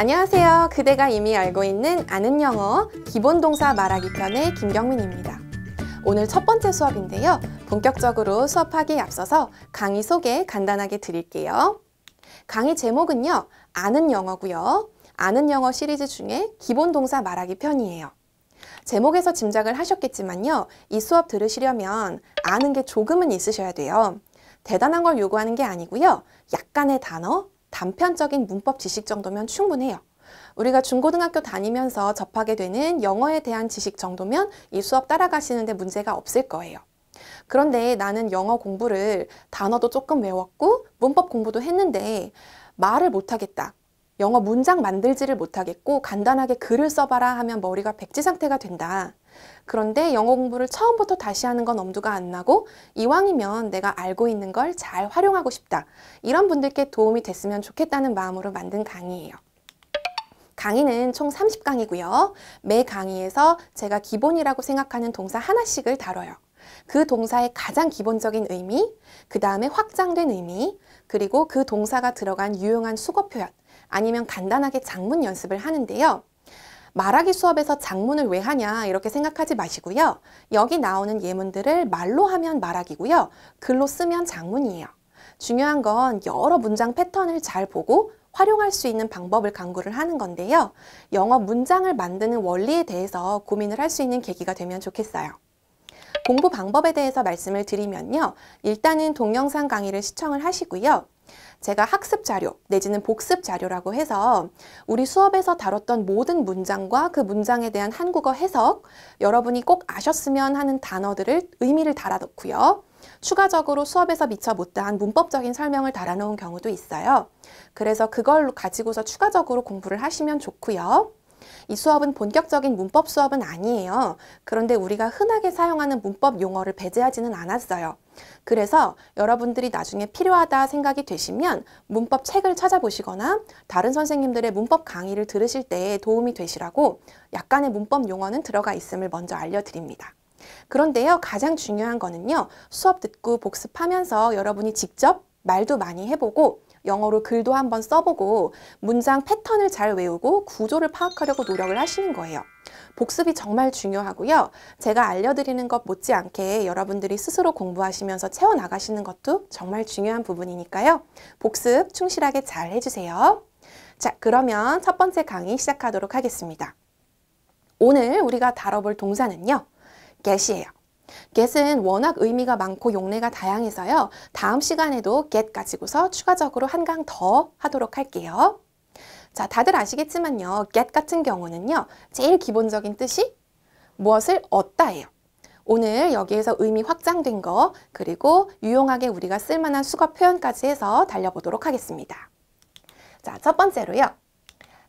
안녕하세요. 그대가 이미 알고 있는 아는 영어 기본 동사 말하기 편의 김경민입니다. 오늘 첫 번째 수업인데요. 본격적으로 수업하기에 앞서서 강의 소개 간단하게 드릴게요. 강의 제목은요. 아는 영어고요. 아는 영어 시리즈 중에 기본 동사 말하기 편이에요. 제목에서 짐작을 하셨겠지만요. 이 수업 들으시려면 아는 게 조금은 있으셔야 돼요. 대단한 걸 요구하는 게 아니고요. 약간의 단어, 단편적인 문법 지식 정도면 충분해요. 우리가 중고등학교 다니면서 접하게 되는 영어에 대한 지식 정도면 이 수업 따라가시는데 문제가 없을 거예요. 그런데 나는 영어 공부를 단어도 조금 외웠고 문법 공부도 했는데 말을 못하겠다. 영어 문장 만들지를 못하겠고 간단하게 글을 써봐라 하면 머리가 백지 상태가 된다. 그런데 영어 공부를 처음부터 다시 하는 건 엄두가 안 나고 이왕이면 내가 알고 있는 걸 잘 활용하고 싶다. 이런 분들께 도움이 됐으면 좋겠다는 마음으로 만든 강의예요. 강의는 총 30강이고요. 매 강의에서 제가 기본이라고 생각하는 동사 하나씩을 다뤄요. 그 동사의 가장 기본적인 의미, 그 다음에 확장된 의미, 그리고 그 동사가 들어간 유용한 수거 표현, 아니면 간단하게 장문 연습을 하는데요. 말하기 수업에서 장문을 왜 하냐 이렇게 생각하지 마시고요. 여기 나오는 예문들을 말로 하면 말하기고요. 글로 쓰면 장문이에요. 중요한 건 여러 문장 패턴을 잘 보고 활용할 수 있는 방법을 강구를 하는 건데요. 영어 문장을 만드는 원리에 대해서 고민을 할 수 있는 계기가 되면 좋겠어요. 공부 방법에 대해서 말씀을 드리면요. 일단은 동영상 강의를 시청을 하시고요. 제가 학습 자료 내지는 복습 자료라고 해서 우리 수업에서 다뤘던 모든 문장과 그 문장에 대한 한국어 해석 여러분이 꼭 아셨으면 하는 단어들을 의미를 달아놓고요. 추가적으로 수업에서 미처 못다한 문법적인 설명을 달아놓은 경우도 있어요. 그래서 그걸 가지고서 추가적으로 공부를 하시면 좋고요. 이 수업은 본격적인 문법 수업은 아니에요. 그런데 우리가 흔하게 사용하는 문법 용어를 배제하지는 않았어요. 그래서 여러분들이 나중에 필요하다 생각이 되시면 문법 책을 찾아보시거나 다른 선생님들의 문법 강의를 들으실 때 도움이 되시라고 약간의 문법 용어는 들어가 있음을 먼저 알려드립니다. 그런데요, 가장 중요한 거는요, 수업 듣고 복습하면서 여러분이 직접 말도 많이 해보고 영어로 글도 한번 써보고 문장 패턴을 잘 외우고 구조를 파악하려고 노력을 하시는 거예요. 복습이 정말 중요하고요. 제가 알려드리는 것 못지않게 여러분들이 스스로 공부하시면서 채워나가시는 것도 정말 중요한 부분이니까요. 복습 충실하게 잘 해주세요. 자, 그러면 첫 번째 강의 시작하도록 하겠습니다. 오늘 우리가 다뤄볼 동사는요. get이에요. get은 워낙 의미가 많고 용례가 다양해서요. 다음 시간에도 get 가지고서 추가적으로 한 강 더 하도록 할게요. 자, 다들 아시겠지만요. get 같은 경우는요. 제일 기본적인 뜻이 무엇을 얻다예요. 오늘 여기에서 의미 확장된 거 그리고 유용하게 우리가 쓸만한 수거 표현까지 해서 달려보도록 하겠습니다. 자, 첫 번째로요.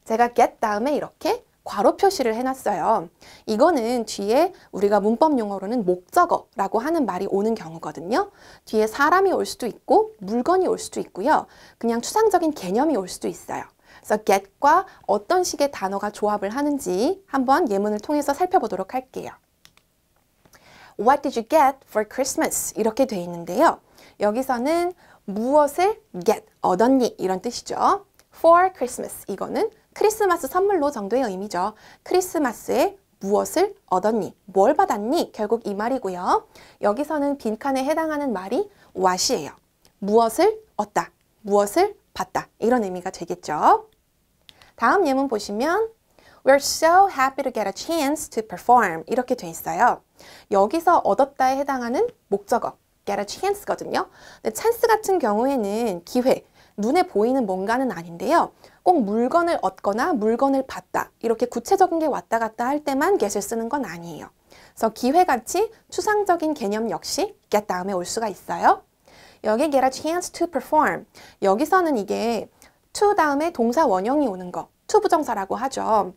제가 get 다음에 이렇게 괄호 표시를 해놨어요. 이거는 뒤에 우리가 문법 용어로는 목적어라고 하는 말이 오는 경우거든요. 뒤에 사람이 올 수도 있고 물건이 올 수도 있고요. 그냥 추상적인 개념이 올 수도 있어요. 그래서 get과 어떤 식의 단어가 조합을 하는지 한번 예문을 통해서 살펴보도록 할게요. What did you get for Christmas? 이렇게 돼 있는데요. 여기서는 무엇을 get, 얻었니? 이런 뜻이죠. For Christmas, 이거는 크리스마스 선물로 정도의 의미죠. 크리스마스에 무엇을 얻었니? 뭘 받았니? 결국 이 말이고요. 여기서는 빈칸에 해당하는 말이 what이에요. 무엇을 얻다, 무엇을 받다 이런 의미가 되겠죠. 다음 예문 보시면 We're so happy to get a chance to perform 이렇게 돼 있어요. 여기서 얻었다에 해당하는 목적어 get a chance거든요. 근데 찬스 같은 경우에는 기회, 눈에 보이는 뭔가는 아닌데요. 꼭 물건을 얻거나 물건을 받다 이렇게 구체적인 게 왔다 갔다 할 때만 get을 쓰는 건 아니에요. 그래서 기회같이 추상적인 개념 역시 get 다음에 올 수가 있어요. 여기 get a chance to perform 여기서는 이게 to 다음에 동사 원형이 오는 거 to 부정사라고 하죠.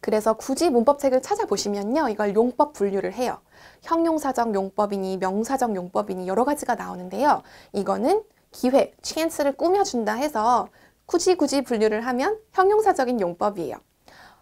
그래서 굳이 문법책을 찾아보시면요. 이걸 용법 분류를 해요. 형용사적 용법이니 명사적 용법이니 여러 가지가 나오는데요. 이거는 기회, chance를 꾸며준다 해서 굳이 굳이 분류를 하면 형용사적인 용법이에요.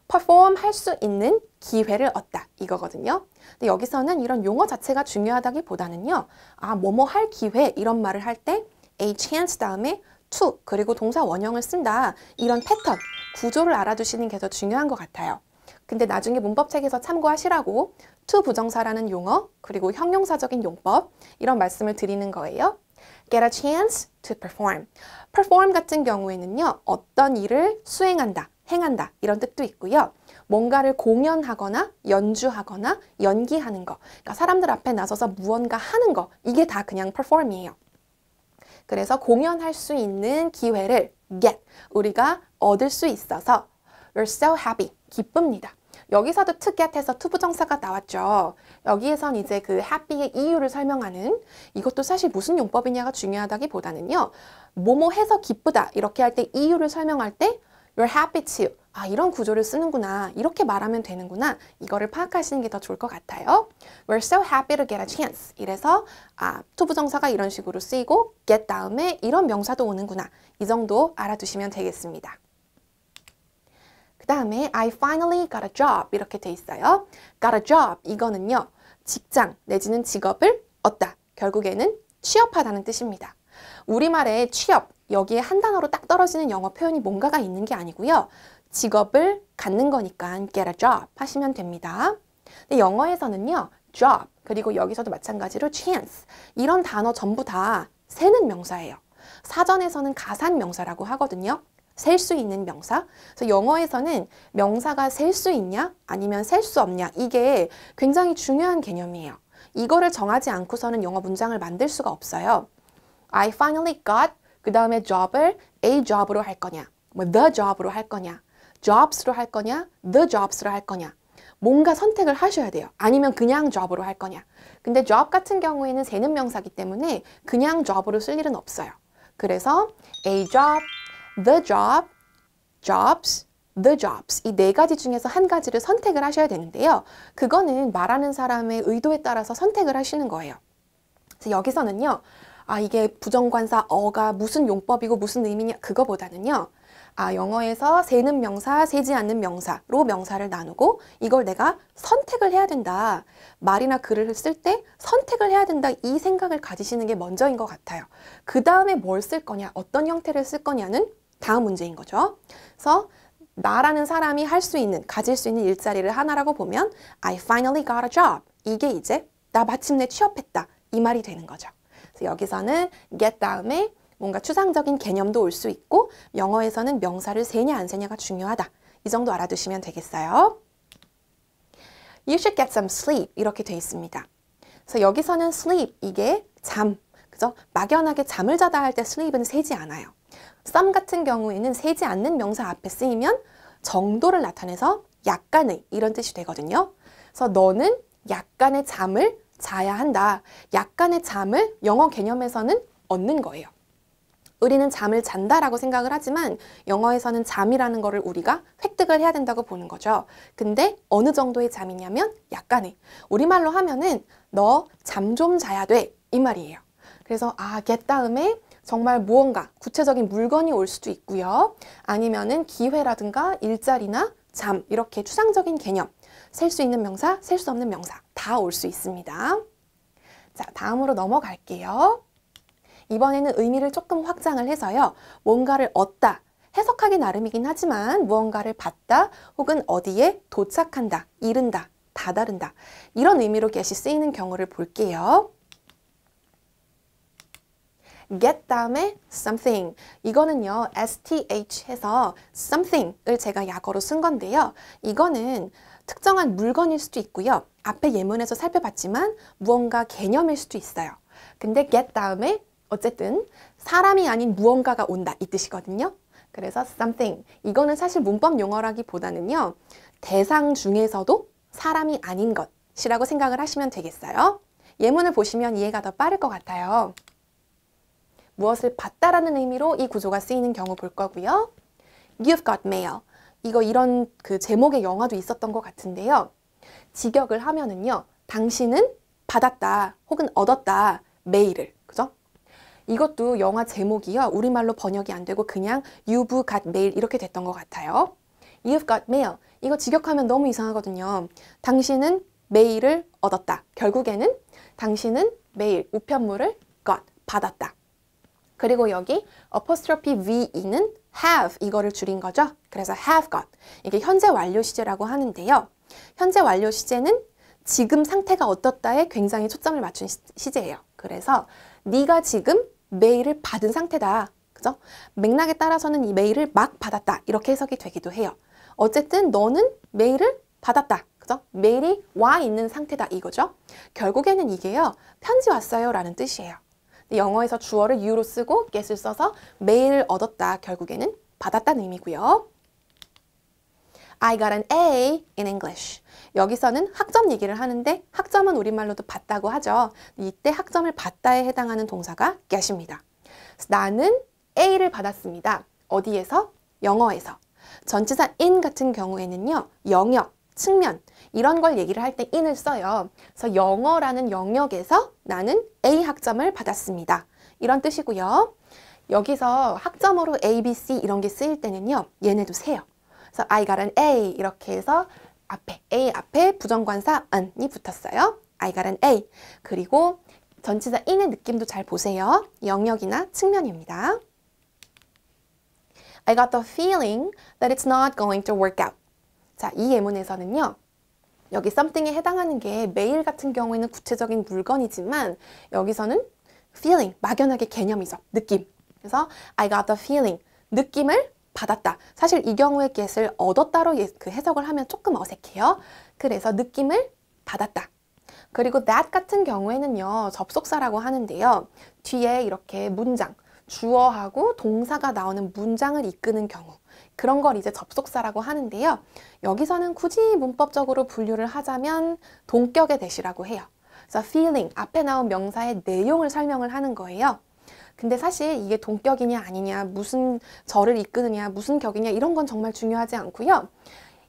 perform 할 수 있는 기회를 얻다 이거거든요. 근데 여기서는 이런 용어 자체가 중요하다기보다는요. 아, 뭐뭐 할 기회 이런 말을 할 때 a chance 다음에 to 그리고 동사 원형을 쓴다. 이런 패턴, 구조를 알아두시는 게 더 중요한 것 같아요. 근데 나중에 문법책에서 참고하시라고 to 부정사라는 용어 그리고 형용사적인 용법 이런 말씀을 드리는 거예요. get a chance to perform. perform 같은 경우에는요. 어떤 일을 수행한다, 행한다 이런 뜻도 있고요. 뭔가를 공연하거나 연주하거나 연기하는 거. 그러니까 사람들 앞에 나서서 무언가 하는 거. 이게 다 그냥 perform이에요. 그래서 공연할 수 있는 기회를 get 우리가 얻을 수 있어서 we're so happy 기쁩니다. 여기서도 to get에서 to 부정사가 나왔죠. 여기에선 이제 그 happy의 이유를 설명하는 이것도 사실 무슨 용법이냐가 중요하다기보다는요. 뭐뭐 해서 기쁘다 이렇게 할 때 이유를 설명할 때 you're happy to 아 이런 구조를 쓰는구나 이렇게 말하면 되는구나 이거를 파악하시는 게 더 좋을 것 같아요. We're so happy to get a chance. 이래서 아 to 부정사가 이런 식으로 쓰이고 get 다음에 이런 명사도 오는구나 이 정도 알아두시면 되겠습니다. 그 다음에 I finally got a job 이렇게 돼 있어요. got a job 이거는요. 직장 내지는 직업을 얻다. 결국에는 취업하다는 뜻입니다. 우리말에 취업 여기에 한 단어로 딱 떨어지는 영어 표현이 뭔가가 있는 게 아니고요. 직업을 갖는 거니까 get a job 하시면 됩니다. 근데 영어에서는요. job 그리고 여기서도 마찬가지로 chance 이런 단어 전부 다 세는 명사예요. 사전에서는 가산 명사라고 하거든요. 셀 수 있는 명사. 그래서 영어에서는 명사가 셀 수 있냐 아니면 셀 수 없냐 이게 굉장히 중요한 개념이에요. 이거를 정하지 않고서는 영어 문장을 만들 수가 없어요. I finally got 그 다음에 job을 a job으로 할 거냐, 뭐 the job으로 할 거냐, jobs로 할 거냐, the jobs로 할 거냐. 뭔가 선택을 하셔야 돼요. 아니면 그냥 job으로 할 거냐. 근데 job 같은 경우에는 세는 명사기 때문에 그냥 job으로 쓸 일은 없어요. 그래서 a job, the job, jobs, the jobs 이 네 가지 중에서 한 가지를 선택을 하셔야 되는데요. 그거는 말하는 사람의 의도에 따라서 선택을 하시는 거예요. 그래서 여기서는요. 아 이게 부정관사 어가 무슨 용법이고 무슨 의미냐 그거보다는요. 아 영어에서 세는 명사, 세지 않는 명사로 명사를 나누고 이걸 내가 선택을 해야 된다. 말이나 글을 쓸 때 선택을 해야 된다. 이 생각을 가지시는 게 먼저인 것 같아요. 그 다음에 뭘 쓸 거냐, 어떤 형태를 쓸 거냐는 다음 문제인 거죠. 그래서 나라는 사람이 할 수 있는, 가질 수 있는 일자리를 하나라고 보면 I finally got a job. 이게 이제 나 마침내 취업했다. 이 말이 되는 거죠. 그래서 여기서는 get 다음에 뭔가 추상적인 개념도 올 수 있고 영어에서는 명사를 세냐 안 세냐가 중요하다. 이 정도 알아두시면 되겠어요. You should get some sleep 이렇게 돼 있습니다. 그래서 여기서는 sleep 이게 잠, 그죠? 막연하게 잠을 자다 할 때 sleep은 세지 않아요. some 같은 경우에는 세지 않는 명사 앞에 쓰이면 정도를 나타내서 약간의 이런 뜻이 되거든요. 그래서 너는 약간의 잠을 자야 한다. 약간의 잠을 영어 개념에서는 얻는 거예요. 우리는 잠을 잔다라고 생각을 하지만 영어에서는 잠이라는 거를 우리가 획득을 해야 된다고 보는 거죠. 근데 어느 정도의 잠이냐면 약간의. 우리말로 하면은 너 잠 좀 자야 돼. 이 말이에요. 그래서 아, get 다음에 정말 무언가 구체적인 물건이 올 수도 있고요. 아니면은 기회라든가 일자리나 잠 이렇게 추상적인 개념 셀 수 있는 명사, 셀 수 없는 명사 다 올 수 있습니다. 자, 다음으로 넘어갈게요. 이번에는 의미를 조금 확장을 해서요. 뭔가를 얻다, 해석하기 나름이긴 하지만 무언가를 받다 혹은 어디에 도착한다, 이른다, 다다른다. 이런 의미로 get이 쓰이는 경우를 볼게요. get 다음에 something. 이거는요 sth 해서 something을 제가 약어로 쓴 건데요. 이거는 특정한 물건일 수도 있고요. 앞에 예문에서 살펴봤지만 무언가 개념일 수도 있어요. 근데 get 다음에 어쨌든 사람이 아닌 무언가가 온다 이 뜻이거든요 그래서 something 이거는 사실 문법 용어라기보다는요 대상 중에서도 사람이 아닌 것이라고 생각을 하시면 되겠어요 예문을 보시면 이해가 더 빠를 것 같아요 무엇을 봤다라는 의미로 이 구조가 쓰이는 경우 볼 거고요. You've got mail. 이거 이런 그 제목의 영화도 있었던 것 같은데요. 직역을 하면은요. 당신은 받았다 혹은 얻었다 메일을? 이것도 영화 제목이요. 우리말로 번역이 안 되고 그냥 You've got mail 이렇게 됐던 것 같아요. You've got mail. 이거 직역하면 너무 이상하거든요. 당신은 메일을 얻었다. 결국에는 당신은 메일, 우편물을 got, 받았다. 그리고 여기 apostrophe ve는 have 이거를 줄인 거죠. 그래서 have got. 이게 현재 완료 시제라고 하는데요. 현재 완료 시제는 지금 상태가 어떻다에 굉장히 초점을 맞춘 시, 제예요 그래서 네가 지금 메일을 받은 상태다. 그죠? 맥락에 따라서는 이 메일을 막 받았다. 이렇게 해석이 되기도 해요. 어쨌든 너는 메일을 받았다. 그죠? 메일이 와 있는 상태다 이거죠. 결국에는 이게요. 편지 왔어요 라는 뜻이에요. 영어에서 주어를 you로 쓰고 get을 써서 메일을 얻었다. 결국에는 받았다는 의미고요. I got an A in English. 여기서는 학점 얘기를 하는데 학점은 우리말로도 받다고 하죠. 이때 학점을 받다에 해당하는 동사가 get입니다. 나는 A를 받았습니다. 어디에서? 영어에서. 전치사 in 같은 경우에는요. 영역, 측면 이런 걸 얘기를 할 때 in을 써요. 그래서 영어라는 영역에서 나는 A 학점을 받았습니다. 이런 뜻이고요. 여기서 학점으로 A, B, C 이런 게 쓰일 때는요. 얘네도 세요. 그래서 I got an A 이렇게 해서 앞에 A 앞에 부정관사 an이 붙었어요. I got an A. 그리고 전치사 in의 느낌도 잘 보세요. 영역이나 측면입니다. I got the feeling that it's not going to work out. 자, 이 예문에서는요. 여기 something에 해당하는 게 메일 같은 경우에는 구체적인 물건이지만 여기서는 feeling, 막연하게 개념이죠. 느낌. 그래서 I got the feeling, 느낌을 받았다. 사실 이 경우의 get을 얻었다로 예, 그 해석을 하면 조금 어색해요. 그래서 느낌을 받았다. 그리고 that 같은 경우에는요. 접속사라고 하는데요. 뒤에 이렇게 문장, 주어하고 동사가 나오는 문장을 이끄는 경우 그런 걸 이제 접속사라고 하는데요. 여기서는 굳이 문법적으로 분류를 하자면 동격의 대시라고 해요. 그래서 feeling 앞에 나온 명사의 내용을 설명을 하는 거예요. 근데 사실 이게 동격이냐 아니냐, 무슨 절을 이끄느냐, 무슨 격이냐 이런 건 정말 중요하지 않고요.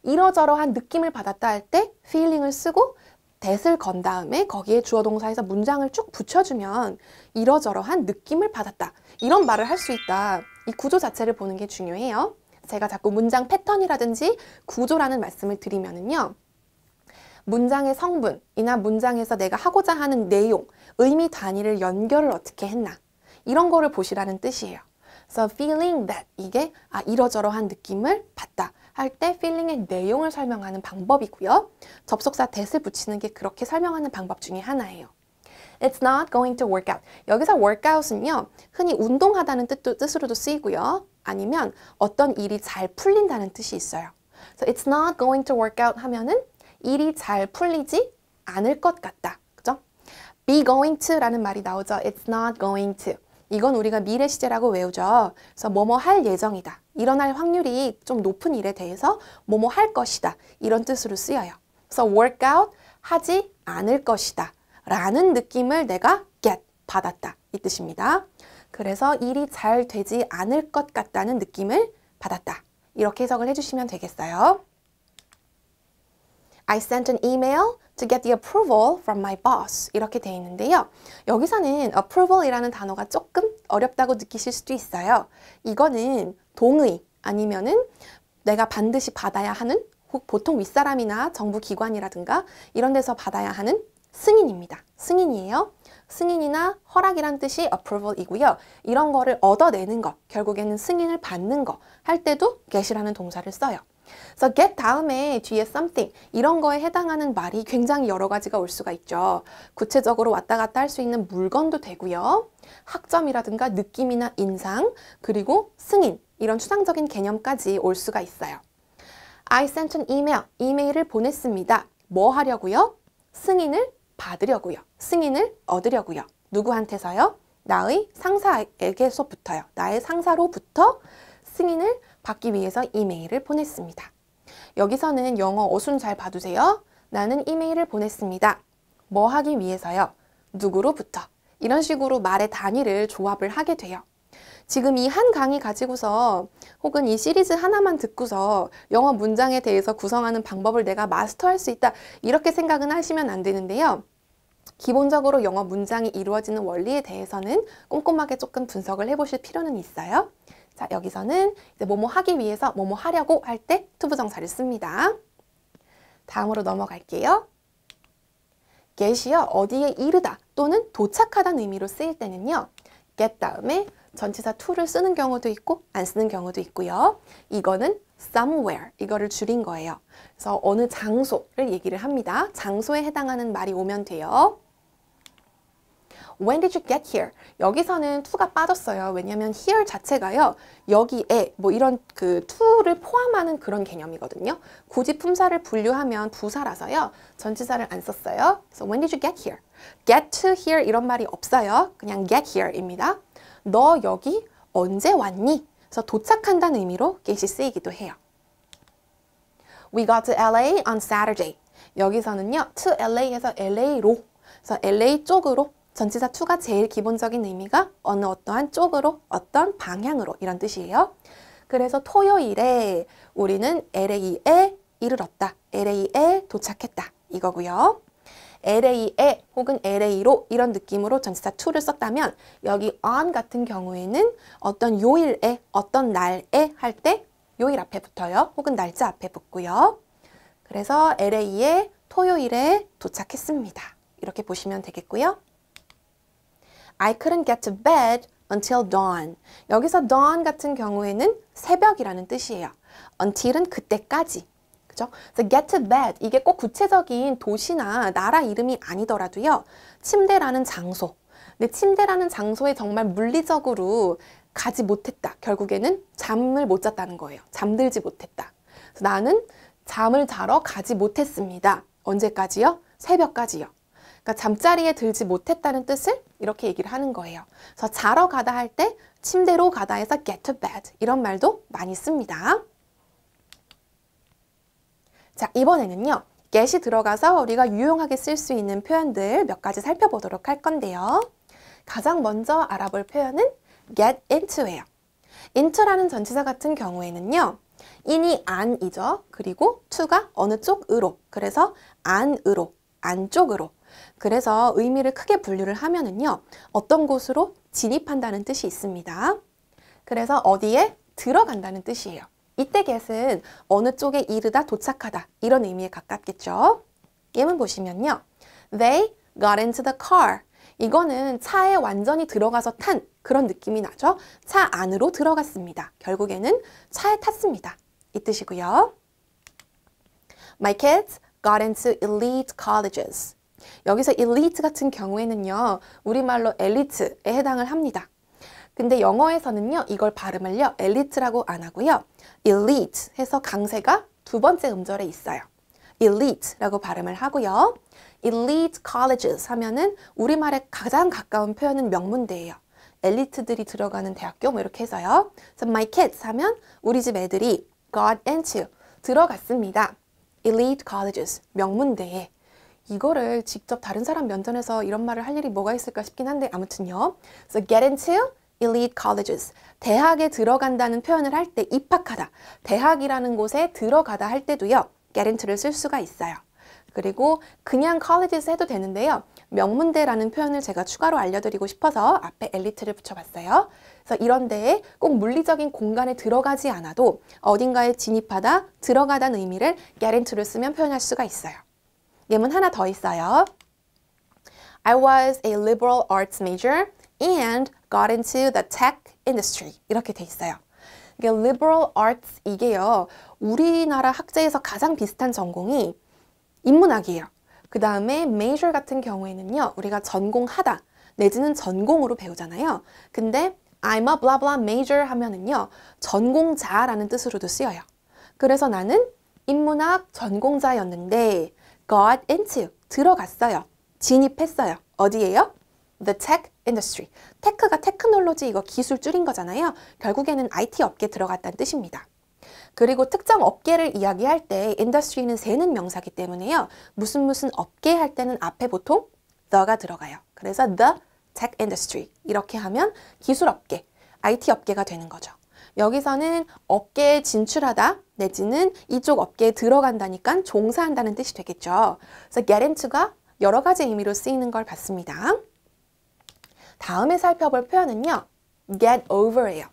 이러저러한 느낌을 받았다 할 때 feeling을 쓰고 that을 건 다음에 거기에 주어 동사에서 문장을 쭉 붙여주면 이러저러한 느낌을 받았다. 이런 말을 할 수 있다. 이 구조 자체를 보는 게 중요해요. 제가 자꾸 문장 패턴이라든지 구조라는 말씀을 드리면은요. 문장의 성분이나 문장에서 내가 하고자 하는 내용, 의미 단위를 연결을 어떻게 했나. 이런 거를 보시라는 뜻이에요. 그래서 feeling that 이게 아 이러저러한 느낌을 받다 할 때 feeling의 내용을 설명하는 방법이고요. 접속사 that을 붙이는 게 그렇게 설명하는 방법 중에 하나예요. It's not going to work out. 여기서 workout은요. 흔히 운동하다는 뜻도, 뜻으로도 쓰이고요. 아니면 어떤 일이 잘 풀린다는 뜻이 있어요. So it's not going to work out 하면은 일이 잘 풀리지 않을 것 같다. 그죠? be going to라는 말이 나오죠. It's not going to. 이건 우리가 미래 시제라고 외우죠. 그래서 뭐뭐 할 예정이다. 일어날 확률이 좀 높은 일에 대해서 뭐뭐 할 것이다. 이런 뜻으로 쓰여요. 그래서 work out 하지 않을 것이다. 라는 느낌을 내가 get 받았다. 이 뜻입니다. 그래서 일이 잘 되지 않을 것 같다는 느낌을 받았다. 이렇게 해석을 해주시면 되겠어요. I sent an email to get the approval from my boss. 이렇게 돼 있는데요. 여기서는 approval이라는 단어가 조금 어렵다고 느끼실 수도 있어요. 이거는 동의 아니면은 내가 반드시 받아야 하는 보통 윗사람이나 정부 기관이라든가 이런 데서 받아야 하는 승인입니다. 승인이에요. 승인이나 허락이란 뜻이 approval이고요. 이런 거를 얻어내는 것, 결국에는 승인을 받는 거 할 때도 get이라는 동사를 써요. 그래서 get 다음에 뒤에 something 이런 거에 해당하는 말이 굉장히 여러 가지가 올 수가 있죠. 구체적으로 왔다 갔다 할 수 있는 물건도 되고요. 학점이라든가 느낌이나 인상 그리고 승인 이런 추상적인 개념까지 올 수가 있어요. I sent an email. 이메일을 보냈습니다. 뭐 하려고요? 승인을 받으려고요. 승인을 얻으려고요. 누구한테서요? 나의 상사에게서부터요. 나의 상사로부터 승인을 받기 위해서 이메일을 보냈습니다. 여기서는 영어 어순 잘 봐두세요. 나는 이메일을 보냈습니다. 뭐 하기 위해서요? 누구로부터? 이런 식으로 말의 단위를 조합을 하게 돼요. 지금 이 한 강의 가지고서 혹은 이 시리즈 하나만 듣고서 영어 문장에 대해서 구성하는 방법을 내가 마스터할 수 있다 이렇게 생각은 하시면 안 되는데요. 기본적으로 영어 문장이 이루어지는 원리에 대해서는 꼼꼼하게 조금 분석을 해보실 필요는 있어요. 자, 여기서는 이제 뭐뭐 하기 위해서 뭐뭐 하려고 할 때 투부정사를 씁니다. 다음으로 넘어갈게요. get이요. 어디에 이르다 또는 도착하다는 의미로 쓰일 때는요. get 다음에 전치사 to를 쓰는 경우도 있고 안 쓰는 경우도 있고요. 이거는 somewhere 이거를 줄인 거예요. 그래서 어느 장소를 얘기를 합니다. 장소에 해당하는 말이 오면 돼요. When did you get here? 여기서는 to가 빠졌어요. 왜냐하면 here 자체가요. 여기에 뭐 이런 그 to를 포함하는 그런 개념이거든요. 굳이 품사를 분류하면 부사라서요. 전치사를 안 썼어요. 그래서 when did you get here? get to here 이런 말이 없어요. 그냥 get here입니다. 너 여기 언제 왔니? 그래서 도착한다는 의미로 get이 쓰이기도 해요. We got to LA on Saturday. 여기서는요. to LA에서 LA로 그래서 LA 쪽으로 전치사 to가 제일 기본적인 의미가 어느 어떠한 쪽으로 어떤 방향으로 이런 뜻이에요. 그래서 토요일에 우리는 LA에 이르렀다. LA에 도착했다. 이거고요. LA에 혹은 LA로 이런 느낌으로 전치사 to를 썼다면 여기 on 같은 경우에는 어떤 요일에 어떤 날에 할 때 요일 앞에 붙어요. 혹은 날짜 앞에 붙고요. 그래서 LA에 토요일에 도착했습니다. 이렇게 보시면 되겠고요. I couldn't get to bed until dawn. 여기서 dawn 같은 경우에는 새벽이라는 뜻이에요. until은 그때까지. 그죠? 그래서 get to bed 이게 꼭 구체적인 도시나 나라 이름이 아니더라도요. 침대라는 장소. 근데 침대라는 장소에 정말 물리적으로 가지 못했다. 결국에는 잠을 못 잤다는 거예요. 잠들지 못했다. 나는 잠을 자러 가지 못했습니다. 언제까지요? 새벽까지요. 그러니까 잠자리에 들지 못했다는 뜻을 이렇게 얘기를 하는 거예요. 그래서 자러 가다 할 때 침대로 가다 해서 get to bed 이런 말도 많이 씁니다. 자, 이번에는요. get이 들어가서 우리가 유용하게 쓸 수 있는 표현들 몇 가지 살펴보도록 할 건데요. 가장 먼저 알아볼 표현은 get into예요. into라는 전치사 같은 경우에는요. in이 안이죠. 그리고 to가 어느 쪽으로. 그래서 안으로, 안쪽으로. 그래서 의미를 크게 분류를 하면은요. 어떤 곳으로 진입한다는 뜻이 있습니다. 그래서 어디에 들어간다는 뜻이에요. 이때 get은 어느 쪽에 이르다 도착하다 이런 의미에 가깝겠죠. 예문 보시면요. They got into the car. 이거는 차에 완전히 들어가서 탄 그런 느낌이 나죠. 차 안으로 들어갔습니다. 결국에는 차에 탔습니다. 이 뜻이고요. My kids got into elite colleges. 여기서 elite 같은 경우에는요. 우리말로 엘리트에 해당을 합니다. 근데 영어에서는요. 이걸 발음을요. 엘리트라고 안 하고요. elite 해서 강세가 두 번째 음절에 있어요. elite라고 발음을 하고요. elite colleges 하면은 우리말에 가장 가까운 표현은 명문대예요. 엘리트들이 들어가는 대학교 뭐 이렇게 해서요. 그래서 my kids 하면 우리 집 애들이 got into 들어갔습니다. elite colleges 명문대에 이거를 직접 다른 사람 면전에서 이런 말을 할 일이 뭐가 있을까 싶긴 한데 아무튼요. So get into elite colleges. 대학에 들어간다는 표현을 할 때 입학하다. 대학이라는 곳에 들어가다 할 때도요. get into를 쓸 수가 있어요. 그리고 그냥 colleges 해도 되는데요. 명문대라는 표현을 제가 추가로 알려드리고 싶어서 앞에 엘리트를 붙여봤어요. 그래서 이런 데에 꼭 물리적인 공간에 들어가지 않아도 어딘가에 진입하다, 들어가다는 의미를 get into를 쓰면 표현할 수가 있어요. 예문 하나 더 있어요. I was a liberal arts major and got into the tech industry. 이렇게 돼 있어요. 이게 liberal arts 이게요. 우리나라 학제에서 가장 비슷한 전공이 인문학이에요. 그 다음에 major 같은 경우에는요. 우리가 전공하다 내지는 전공으로 배우잖아요. 근데 I'm a blah blah major 하면은요. 전공자라는 뜻으로도 쓰여요. 그래서 나는 인문학 전공자였는데 got into 들어갔어요. 진입했어요. 어디에요? The tech industry. 테크가 테크놀로지 이거 기술 줄인 거잖아요. 결국에는 IT 업계 들어갔다는 뜻입니다. 그리고 특정 업계를 이야기할 때 industry는 세는 명사기 때문에요. 무슨 무슨 업계 할 때는 앞에 보통 the가 들어가요. 그래서 the tech industry 이렇게 하면 기술 업계, IT 업계가 되는 거죠. 여기서는 업계에 진출하다 내지는 이쪽 업계에 들어간다니까 종사한다는 뜻이 되겠죠. 그래서 get into가 여러 가지 의미로 쓰이는 걸 봤습니다. 다음에 살펴볼 표현은요. get over예요.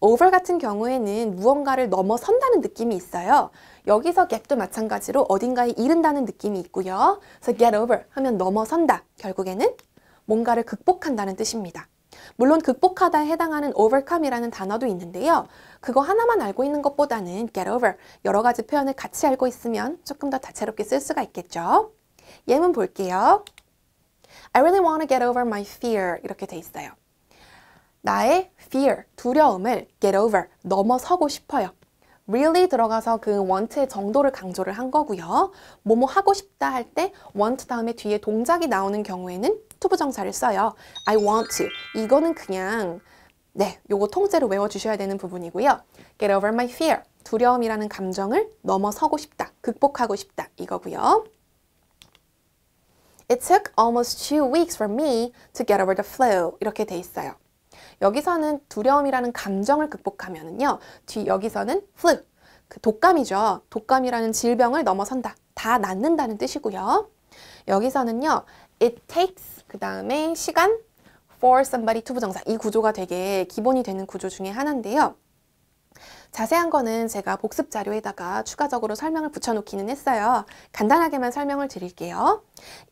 over 같은 경우에는 무언가를 넘어선다는 느낌이 있어요. 여기서 get도 마찬가지로 어딘가에 이른다는 느낌이 있고요. 그래서 get over 하면 넘어선다. 결국에는 뭔가를 극복한다는 뜻입니다. 물론 극복하다에 해당하는 overcome이라는 단어도 있는데요. 그거 하나만 알고 있는 것보다는 get over 여러 가지 표현을 같이 알고 있으면 조금 더 다채롭게 쓸 수가 있겠죠. 예문 볼게요. I really want to get over my fear 이렇게 돼 있어요. 나의 fear, 두려움을 get over, 넘어서고 싶어요. Really 들어가서 그 want의 정도를 강조를 한 거고요. 뭐뭐 하고 싶다 할 때 want 다음에 뒤에 동작이 나오는 경우에는 투부정사를 써요. I want to. 이거는 그냥 네, 요거 통째로 외워주셔야 되는 부분이고요. Get over my fear. 두려움이라는 감정을 넘어서고 싶다, 극복하고 싶다 이거고요. It took almost two weeks for me to get over the flu. 이렇게 돼 있어요. 여기서는 두려움이라는 감정을 극복하면은요. 뒤 여기서는 flu. 그 독감이죠. 독감이라는 질병을 넘어선다. 다 낫는다는 뜻이고요. 여기서는요. It takes 그 다음에 시간 for somebody to 부정사 이 구조가 되게 기본이 되는 구조 중에 하나인데요. 자세한 거는 제가 복습 자료에다가 추가적으로 설명을 붙여놓기는 했어요. 간단하게만 설명을 드릴게요.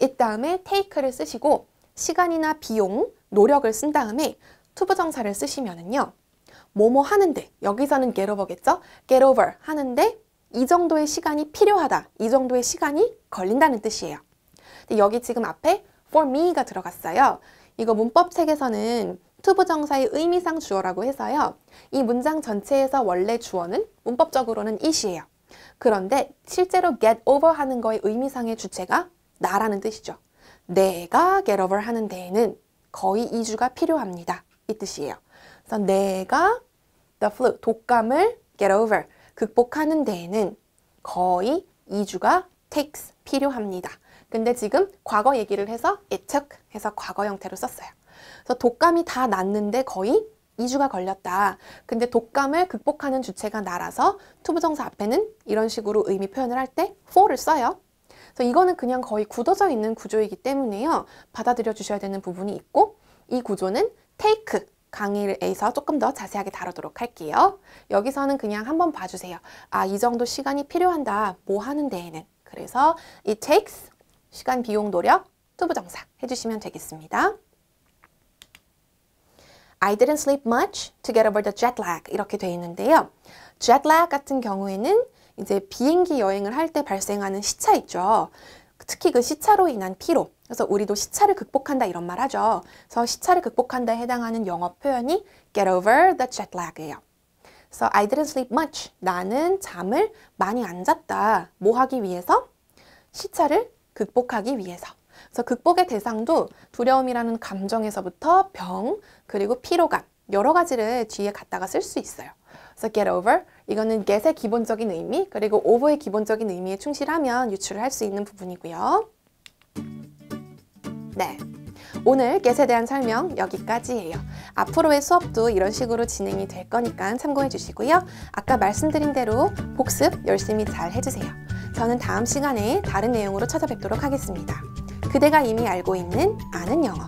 이 다음에 take를 쓰시고 시간이나 비용, 노력을 쓴 다음에 투부정사를 쓰시면은요. 뭐뭐 하는데 여기서는 get over겠죠? get over 하는데 이 정도의 시간이 필요하다. 이 정도의 시간이 걸린다는 뜻이에요. 근데 여기 지금 앞에 for me가 들어갔어요. 이거 문법책에서는 투부정사의 의미상 주어라고 해서요. 이 문장 전체에서 원래 주어는 문법적으로는 it이에요. 그런데 실제로 get over 하는 거의 의미상의 주체가 나라는 뜻이죠. 내가 get over 하는 데에는 거의 2주가 필요합니다. 이 뜻이에요. 그래서 내가 the flu, 독감을 get over, 극복하는 데에는 거의 2주가 takes 필요합니다. 근데 지금 과거 얘기를 해서 it took 해서 과거 형태로 썼어요. 그래서 독감이 다 낫는데 거의 2주가 걸렸다. 근데 독감을 극복하는 주체가 나라서 투부정사 앞에는 이런 식으로 의미 표현을 할 때 for를 써요. 그래서 이거는 그냥 거의 굳어져 있는 구조이기 때문에요. 받아들여 주셔야 되는 부분이 있고 이 구조는 take 강의에서 조금 더 자세하게 다루도록 할게요. 여기서는 그냥 한번 봐주세요. 아, 이 정도 시간이 필요한다. 뭐 하는 데에는. 그래서 it takes 시간, 비용, 노력, 투부정사 해주시면 되겠습니다. I didn't sleep much to get over the jet lag 이렇게 돼 있는데요. jet lag 같은 경우에는 이제 비행기 여행을 할 때 발생하는 시차 있죠. 특히 그 시차로 인한 피로. 그래서 우리도 시차를 극복한다 이런 말 하죠. 그래서 시차를 극복한다에 해당하는 영어 표현이 get over the jet lag예요. 그래서 I didn't sleep much. 나는 잠을 많이 안 잤다. 뭐 하기 위해서? 시차를 극복하기 위해서. 그래서 극복의 대상도 두려움이라는 감정에서부터 병, 그리고 피로감, 여러 가지를 뒤에 갖다가 쓸 수 있어요. 그래서 get over, 이거는 get의 기본적인 의미, 그리고 over의 기본적인 의미에 충실하면 유출을 할 수 있는 부분이고요. 네. 오늘 get에 대한 설명 여기까지예요. 앞으로의 수업도 이런 식으로 진행이 될 거니까 참고해 주시고요. 아까 말씀드린 대로 복습 열심히 잘 해주세요. 저는 다음 시간에 다른 내용으로 찾아뵙도록 하겠습니다. 그대가 이미 알고 있는 아는 영어